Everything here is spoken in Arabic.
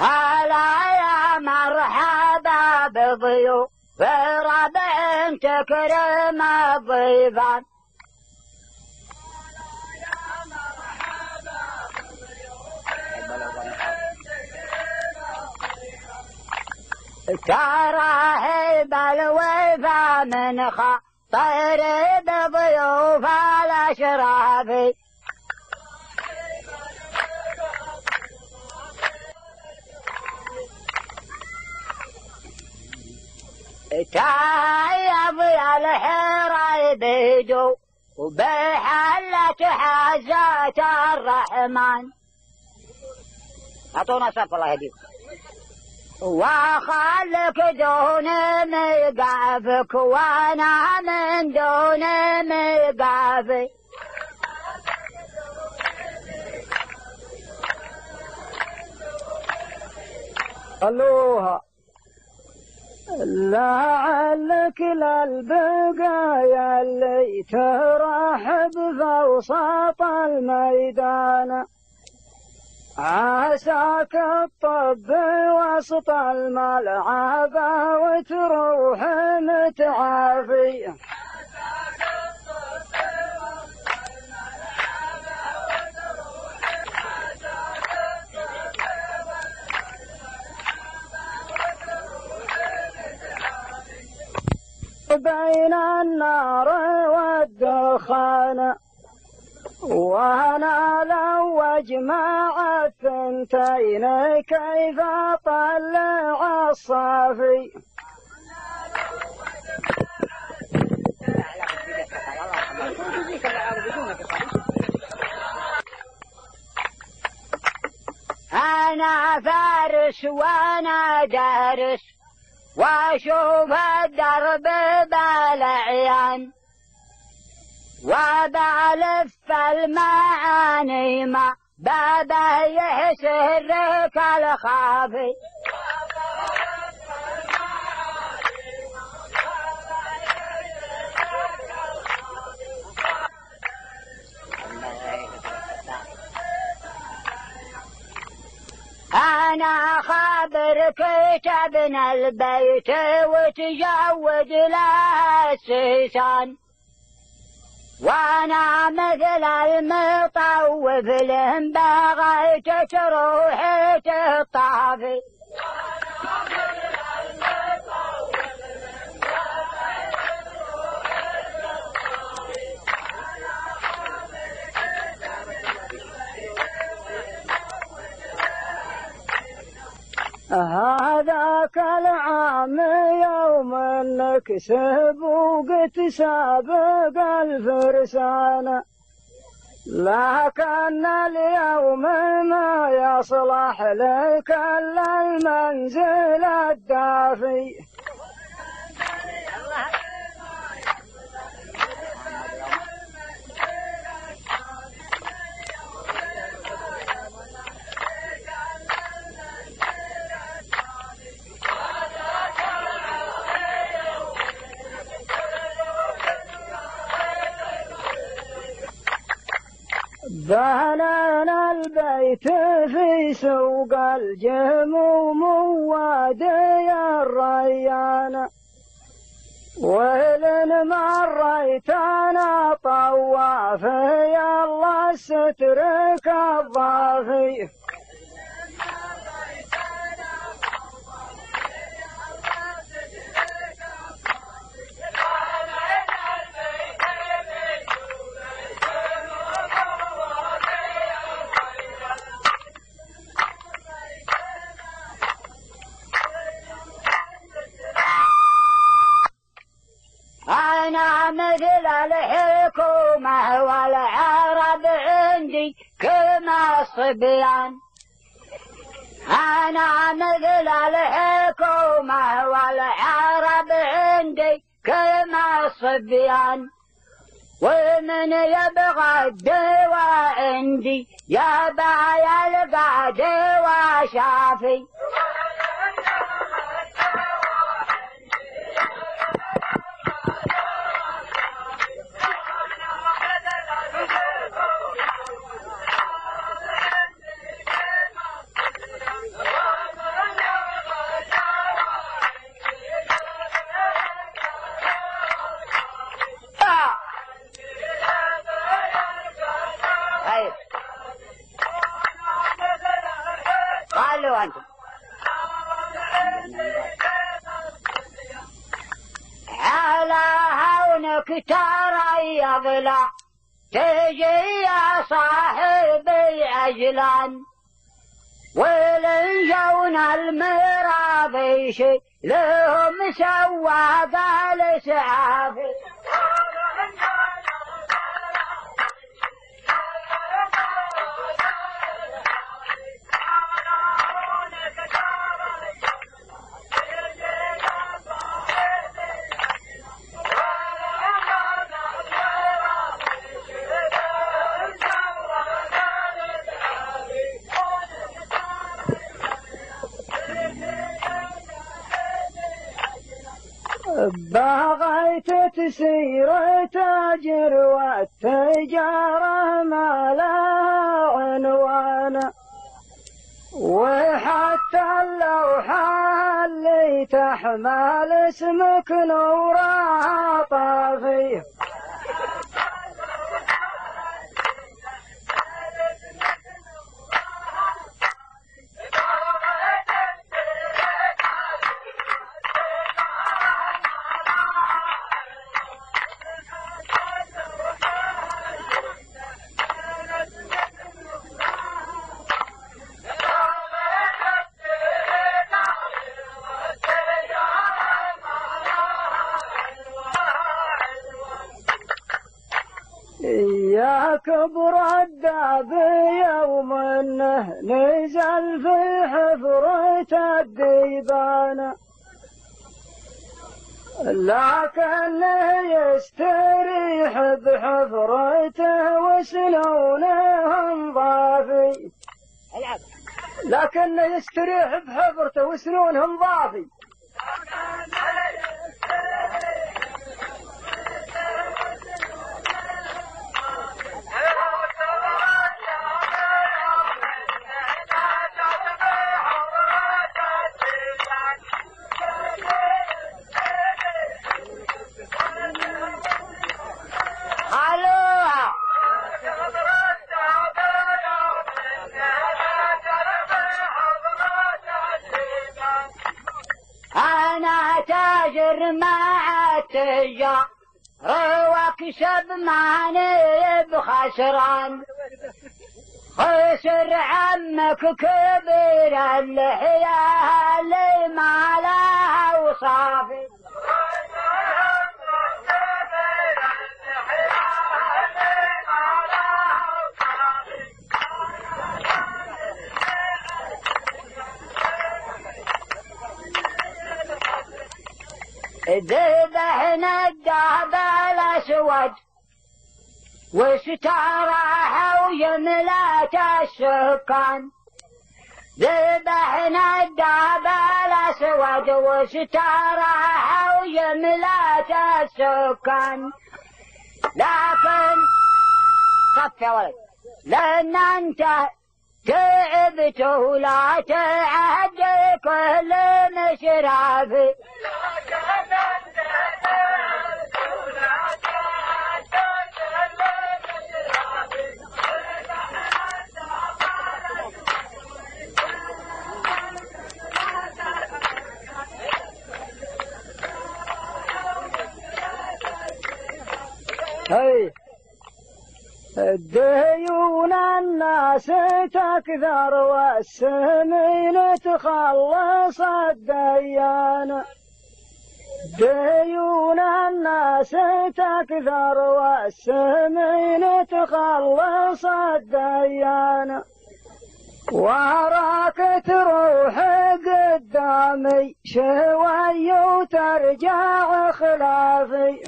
هلا يا مرحبا بضيوف ربع تكرم الضيفان ترى بالوفا من خطر بضيوف الأشراف. تايب يا الحيرة بيدو وبحلة حزات الرحمن. أعطونا صف الله يهديك. وخلك دون ميقافك وأنا من دون ميقافي خلوها لعلك للبقايا اللي ترحب في وسط الميدان. عساك الطب وسط الملعب وتروح متعافي بين النار والدخان. وأنا لو اجمع الثنتين كيف اطلع الصافي. أنا فارس وأنا دارس. واشوف الدرب بالعيان وبألف المعاني ما بابا يسرك الخافي. أنا خابر كتبنا البيت وتجود له السيسان وأنا مثل المطوف لهم بغيت تروحي تطافي هذاك العام يوم النكسب وقت سابق الفرسان. لكن اليوم ما يصلح لك إلا المنزل الدافي. بنينا البيت في سوق الجموم ووادي الريان. وإذن مريت أنا طواف يلا سترك الضافي كما الصبيان أنا مثل الحكومة والعرب عندي كما الصبيان ومن يبغى الدواء عندي يبا يلقى دواء شافي على هونك ترى يضلع تجي يا صاحبي عجلان ولنجون المراضي لهم سوا قال بغيت تسير تاجر والتجارة ما لها عنوان وحتى اللوحة اللي تحمل اسمك نورها كبر الداب يوم أنه نزل في حفرة الديبان لكن يستريح بحفرته وسنونهم ضافي. لكن يستريح بحفرته وسنونهم ضافي. واكسب ماني بخسران خسر عمك كبير اللحية اللي ما وصافي. ذبحنا الدهب الأسود واستراحوا جملة السكان ذبحنا الدهب الأسود واستراحوا جملة السكان لكن خف يا ولد. لأن أنت تعبت ولا تعد كل مشرافي هي ديون الناس تكثر والسمين تخلص الديان. ديون الناس تكثر والسمين تخلص الديان. وراك تروح قدامي شوي وترجع خلافي.